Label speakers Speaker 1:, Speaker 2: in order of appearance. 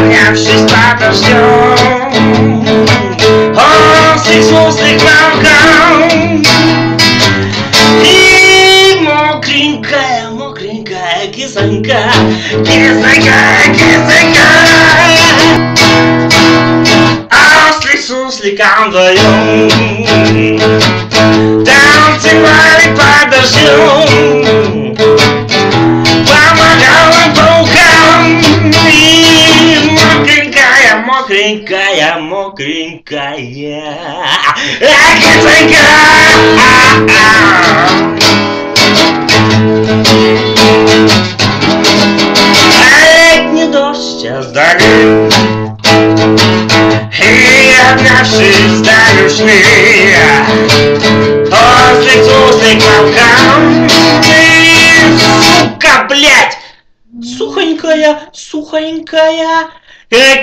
Speaker 1: Обнявшись подо всем Он с воздух волком И мокренькая, мокренькая кисонька Кисонька, кисонька Ослик вдвоем Танцевали под дождем Помогала паукам. И мокренькая, мокренькая, мокренькая. А кисонька А. Летний дождь сейчас долит И обнявшись до весны Ослик, суслик, волкам И, сука, блядь! Сухонькая, сухонькая э,